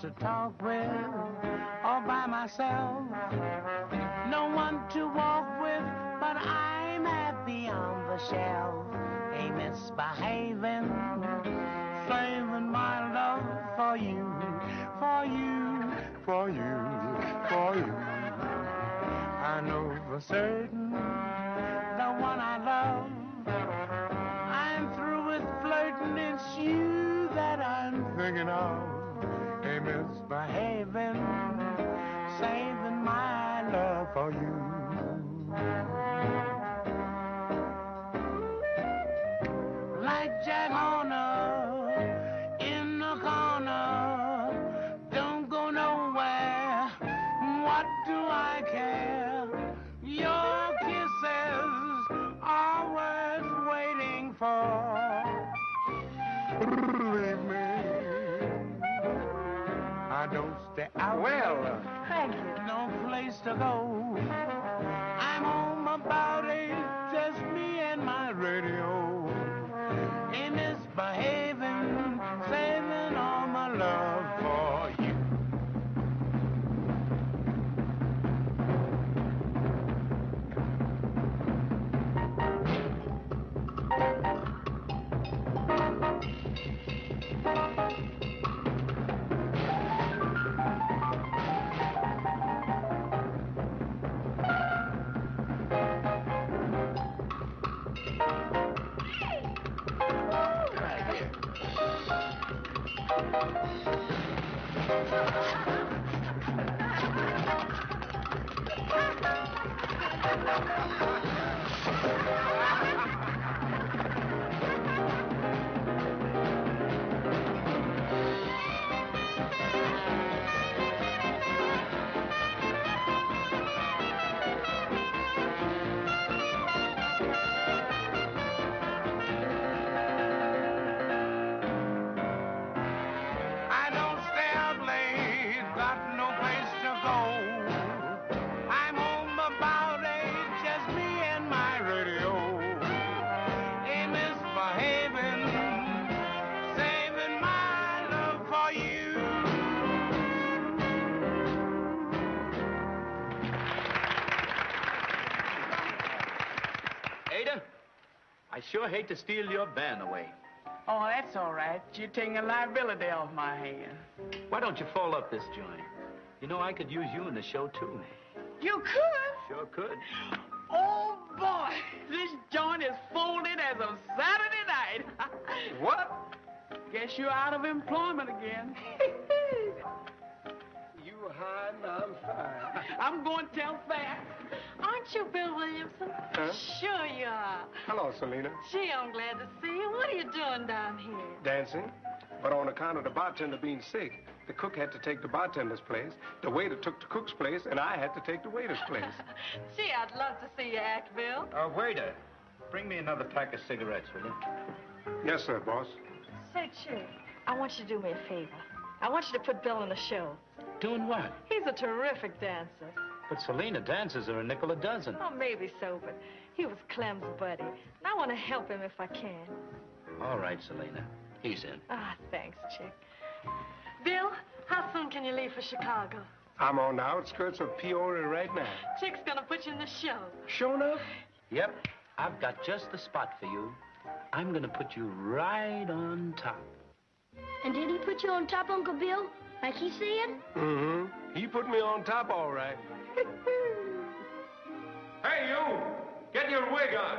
to talk with, all by myself. No one to walk with, but I'm happy on the shelf. Ain't misbehaving, saving my love for you, for you, for you, for you. I know for certain the one I love. I'm through with flirting, it's you that I'm thinking of. For you. Like Jack Horner in the corner, don't go nowhere. What do I care? Your kisses are worth waiting for. Believe me, I don't stay out. Well. Uh, Thank you. Place to go. I'm home about eight, just me and my radio. Ain't misbehaving, saving all my love for you. Thank you. I sure hate to steal your band away. Oh, that's all right. You're taking a liability off my hand. Why don't you fold up this joint? You know, I could use you in the show, too. You could? Sure could. Oh, boy. This joint is folded as of Saturday night. what? Guess you're out of employment again. You hiding, I'm fine. I'm going to tell Fat. Aren't you Bill Williamson? Huh? Sure you are. Hello, Selina. Gee, I'm glad to see you. What are you doing down here? Dancing. But on account of the bartender being sick, the cook had to take the bartender's place, the waiter took the cook's place, and I had to take the waiter's place. Gee, I'd love to see you act, Bill. Uh, waiter, bring me another pack of cigarettes, will you? yes, sir, boss. Say, Chick, I want you to do me a favor. I want you to put Bill in the show. Doing what? He's a terrific dancer. But Selina dances are a nickel a dozen. Oh, maybe so, but he was Clem's buddy. And I want to help him if I can. All right, Selina. He's in. Ah, thanks, Chick. Bill, how soon can you leave for Chicago? I'm on the outskirts of Peoria right now. Chick's gonna put you in the show. Sure enough? Yep, I've got just the spot for you. I'm gonna put you right on top. And did he put you on top, Uncle Bill? Like he said? Mm-hmm. He put me on top all right. Hey, you! Get your wig on.